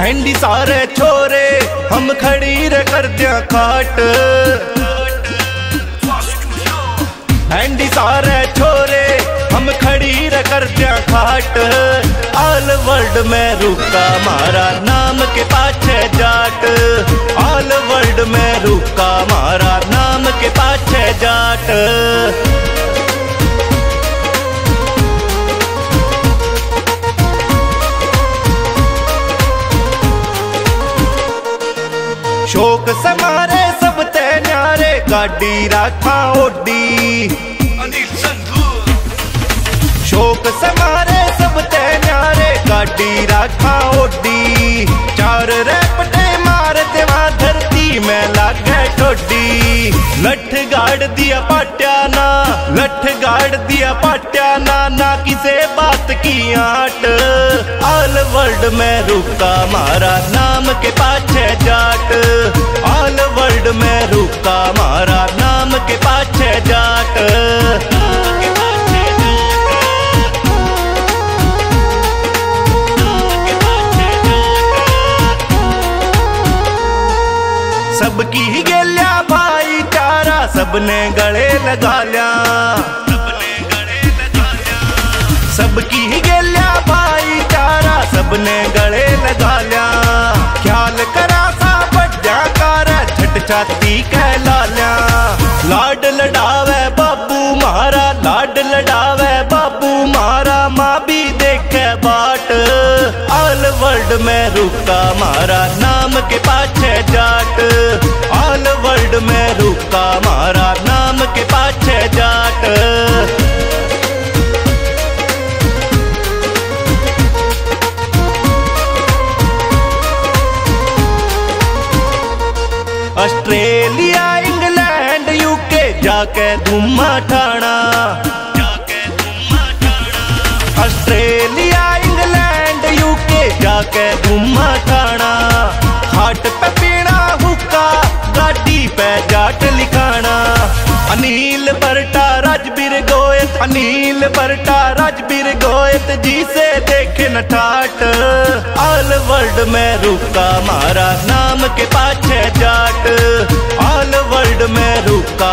Andy सारे छोरे, हम खड़ी रे कर दिया खाट। एंडी सारे छोरे, हम खड़ी रे कर दिया खाट। ऑल वर्ल्ड में रुका मारा नाम के पाछे जाट। ऑल वर्ल्ड में रुका मारा नाम के पाछे जाट। शोक समारे सब ते न्यारे, गाड़ी राखा ओडी। शोक समारे सब ते न्यारे, गाड़ी राखा ओडी। चार रैपटे मार देवा धरती, में लागे ठोडी। लठ गाड़ दिया पाट्या ना, लठ गाड़ दिया पाट्या ना ना किसे बात की आट। ऑल वर्ल्ड में रुका मारा, नाम के पाछे जाट। ऑल वर्ल्ड में रुका मारा, नाम के पाछे जाट। सबकी ही गेल्या भाईचारा सबने गले लगा लिया। सबकी ही गेल्या भाईचारा सबने छाती कह लिया लाड लड़ावे बाबू मारा, लाड लड़ावे बाबू मारा, माँ भी देखे बाट। आल वर्ल्ड में रुका मारा ऑस्ट्रेलिया, इंग्लैंड यूके जाके धुमा ठाना ऑस्ट्रेलिया, इंग्लैंड यूके जाके धुमा ठाना हाट पे पीना हुक्का, गाड़ी पे जाट लिखाना अनिल बरटा राजबीर गोयत, अनिल बरटा राजबीर गोयत जी से देखे न ठाट ऑल वर्ल्ड में रुका मारा ना ਆਲ ਵਰਲਡ ਮੈਂ ਰੁਕਾ